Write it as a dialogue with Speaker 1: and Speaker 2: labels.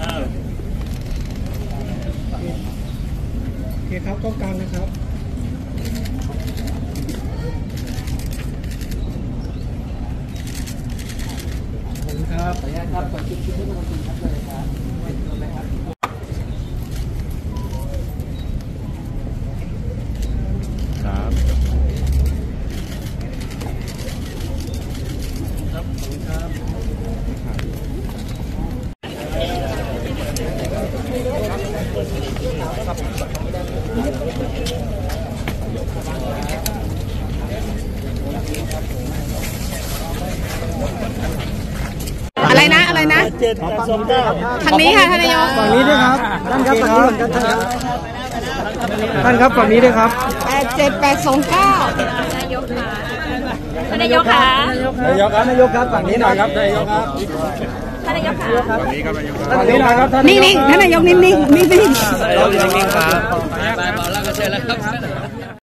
Speaker 1: โอเคครับก็องการนะครับครับขออนุญาตครับเปิดคลิปคลิปให้ทุกคนครับเลยครับเปิดตัวเลยครับครับครับขอบคุณครับะ
Speaker 2: ไรนะอะไรนะเจ็ดแปดสองเก้าทางนี้ค่ะท่านนายกฝั่งนี้ด้วยครับท
Speaker 1: ่านครับฝั่งนี้เหมือนกันท่านครับท่านครับฝั่งนี้ด้วยครับ
Speaker 2: แปดเจ็ดแปดสองเก้า
Speaker 3: ท่านนายกค่ะ
Speaker 1: นายกครับนายกครับฝั่งนี้หน่อยครับนายกครับ
Speaker 3: ท่านนายกค่ะฝั่งนี
Speaker 1: ้หน่อย
Speaker 2: ครับท่านนิ่งๆท่านนายกนิ่งๆนิ่งๆนายกนิ่งๆครับไปบอกแล้วก็เชิญแล้วครับ